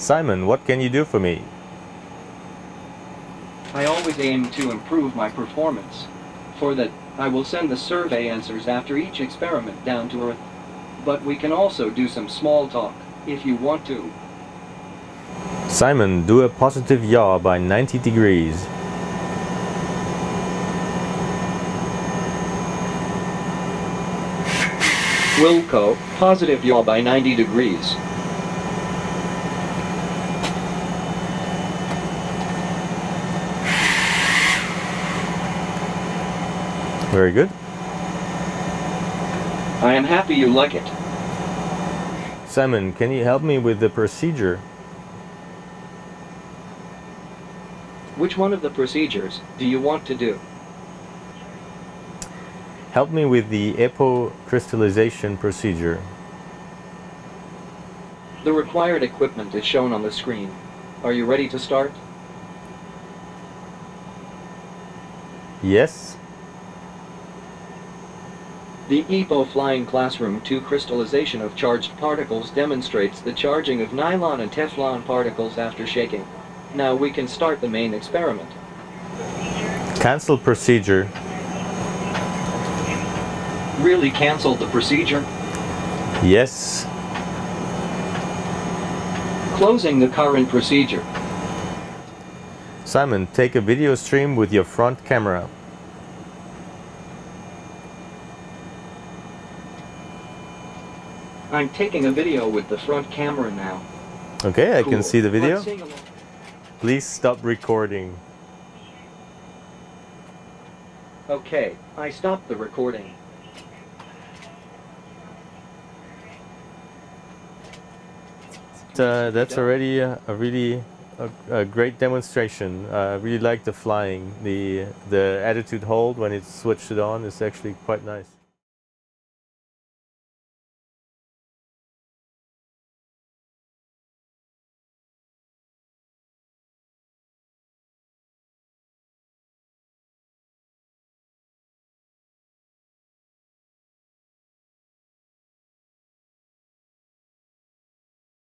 CIMON, what can you do for me? I always aim to improve my performance. For that, I will send the survey answers after each experiment down to Earth. But we can also do some small talk, if you want to. CIMON, do a positive yaw by 90 degrees. Wilco, positive yaw by 90 degrees. Very good. I am happy you like it. CIMON, can you help me with the procedure? Which one of the procedures do you want to do? Help me with the EPO crystallization procedure. The required equipment is shown on the screen. Are you ready to start? Yes? The EPO Flying Classroom 2 crystallization of charged particles demonstrates the charging of nylon and Teflon particles after shaking. Now we can start the main experiment. Cancel procedure. Really canceled the procedure? Yes. Closing the current procedure. CIMON, take a video stream with your front camera. I'm taking a video with the front camera now. Okay, I can see the video. Let's sing along. Please stop recording. Okay, I stopped the recording. Uh, that's already a, a really a, a great demonstration. Uh, I really like the flying. The the attitude hold when it's switched it on is actually quite nice.